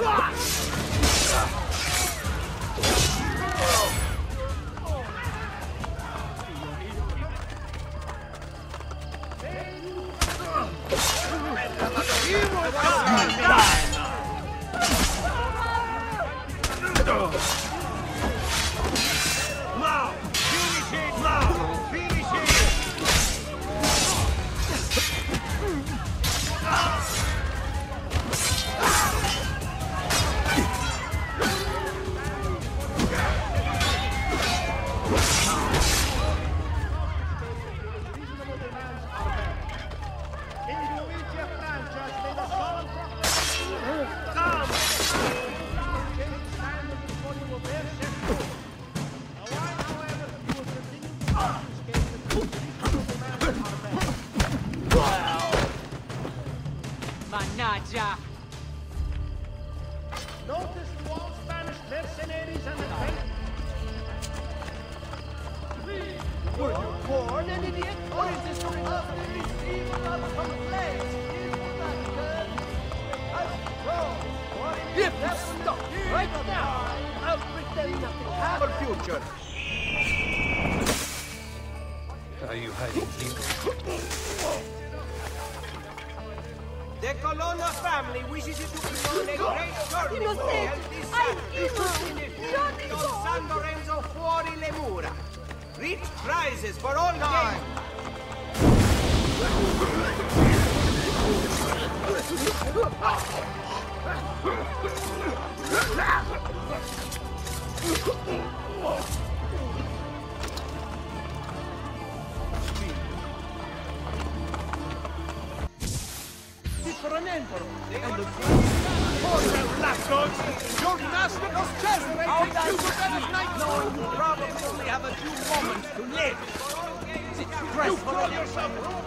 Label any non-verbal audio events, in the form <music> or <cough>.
Evil! Mannaggia! Notice the all Spanish mercenaries and the Were you born an idiot? Or is this the result of of from a place? If you stop right now, I'll pretend nothing happened. For future. Are you hiding here? The Colonna family wishes you to be on a great journey to help this sacrifice on San Lorenzo fuori le mura. Rich prizes for all games. <laughs> And the lapdogs! Your master was Cesare executed at night! No, you probably only have a few moments to live. You yourself